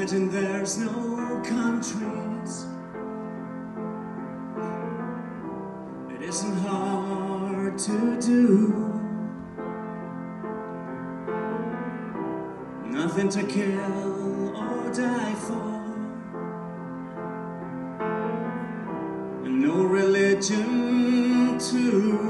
Imagine there's no countries. It isn't hard to do. Nothing to kill or die for. And no religion too.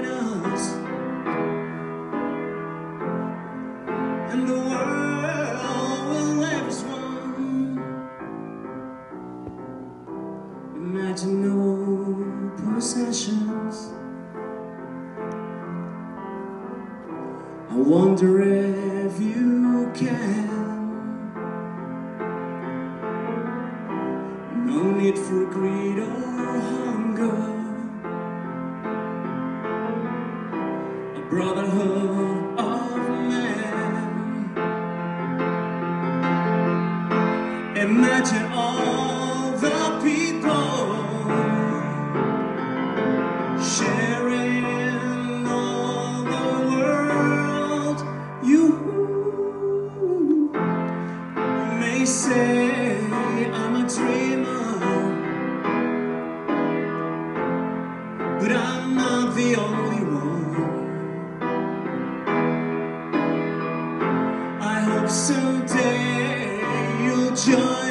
Imagine no possessions. I wonder if you can. No need for greed or hunger. A brotherhood of man. Imagine all may say I'm a dreamer, but I'm not the only one. I hope someday you'll join